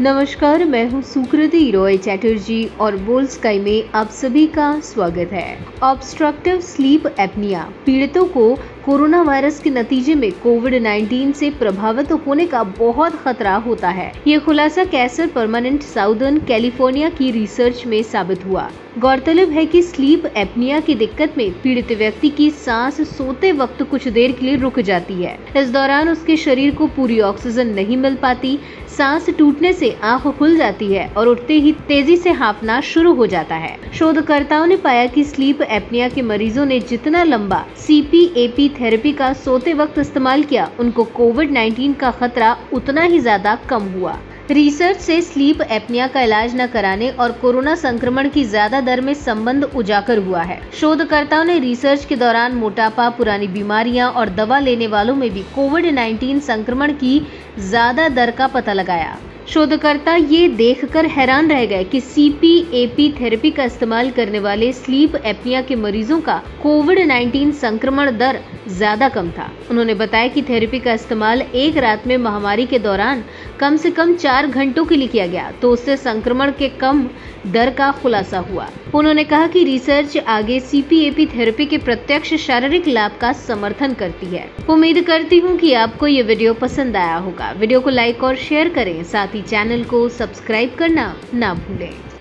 नमस्कार, मैं हूँ सुकृति रॉय चैटर्जी और बोल स्काई में आप सभी का स्वागत है। ऑब्स्ट्रक्टिव स्लीप एपनिया पीड़ितों को कोरोना वायरस के नतीजे में कोविड 19 से प्रभावित होने का बहुत खतरा होता है। ये खुलासा कैसर परमानेंट साउदर्न कैलिफ़ोर्निया की रिसर्च में साबित हुआ। गौरतलब है कि स्लीप एपनिया की दिक्कत में पीड़ित व्यक्ति की सांस सोते वक्त कुछ देर के लिए रुक जाती है। इस दौरान उसके शरीर को पूरी ऑक्सीजन नहीं मिल पाती, सांस टूटने से आँख खुल जाती है और उठते ही तेज़ी से हाफना शुरू हो जाता है। शोधकर्ताओं ने पाया कि स्लीप एपनिया के मरीजों ने जितना लंबा सीपीएपी थेरेपी का सोते वक्त इस्तेमाल किया, उनको कोविड 19 का खतरा उतना ही ज़्यादा कम हुआ। रिसर्च से स्लीप एपनिया का इलाज न कराने और कोरोना संक्रमण की ज़्यादा दर में संबंध उजागर हुआ है। शोधकर्ताओं ने रिसर्च के दौरान मोटापा, पुरानी बीमारियाँ और दवा लेने वालों में भी कोविड 19 संक्रमण की ज़्यादा दर का पता लगाया। शोधकर्ता ये देखकर हैरान रह गए कि सीपीएपी थेरेपी का इस्तेमाल करने वाले स्लीप एपनिया के मरीजों का कोविड 19 संक्रमण दर ज़्यादा कम था। उन्होंने बताया कि थेरेपी का इस्तेमाल एक रात में महामारी के दौरान कम से कम चार घंटों के लिए किया गया तो उससे संक्रमण के कम दर का खुलासा हुआ। उन्होंने कहा कि रिसर्च आगे सीपीएपी थेरेपी के प्रत्यक्ष शारीरिक लाभ का समर्थन करती है। उम्मीद करती हूँ कि आपको ये वीडियो पसंद आया होगा। वीडियो को लाइक और शेयर करें। साथ ही चैनल को सब्सक्राइब करना ना भूलें।